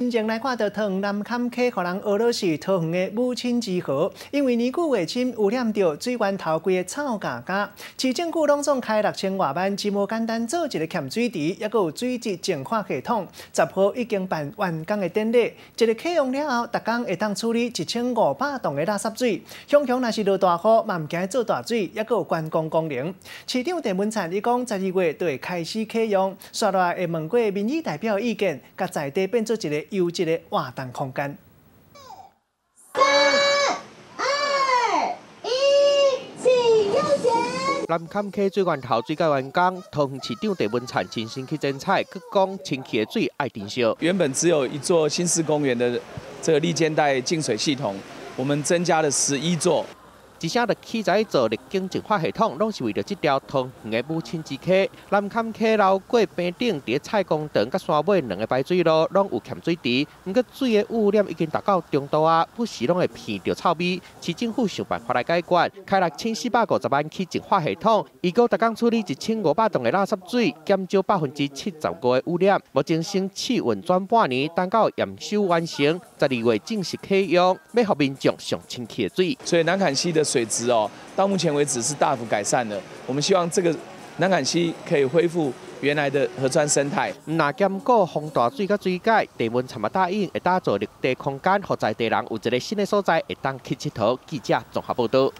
真正来看到桃园南坎溪，互人俄罗斯桃园的母亲之河，因为年久月深，污染着水源头规个草架架。市政府拢总开六千外万，只无简单做一个欠水池，还佫有水质净化系统。十号已经办完工的典礼，一个启用了后，逐工会当处理一千五百吨的垃圾水。想想若是落大雨，嘛毋惊做大水，还佫有观光功能。市长陈文灿伊讲，十二月就会开始启用，刷来会问过民意代表意见，甲在地变做一个。优质的活动空间。三二一，请右旋。南坎溪水源头水改员工，桃园市长陈文灿亲身去剪彩，佮讲清气的水爱珍惜。原本只有一座新市公园的这个立间带净水系统，我们增加了十一座。一些的器材做历经净化系统，拢是为了这条通园的母亲之溪。南坎溪流过边顶，伫菜公场甲山尾两个排水路，拢有欠水池。毋过水的污染已经达到中度啊，不时拢会闻到臭味。市政府想办法来解决，开了千四百五十万去净化系统，预估逐工处理一千五百吨的垃圾水，减少百分之七十五的污染。目前先试运转半年，等到验收完成，十二月正式启用，要互民众上清气的水。所以南坎溪的水质哦，到目前为止是大幅改善的。我们希望这个南港溪可以恢复原来的河川生态。那经过洪大水甲水改，地文参么答应会打造绿地空间，或在地人有一个新的所在，会当去佚佗。记者综合报道。